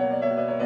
Música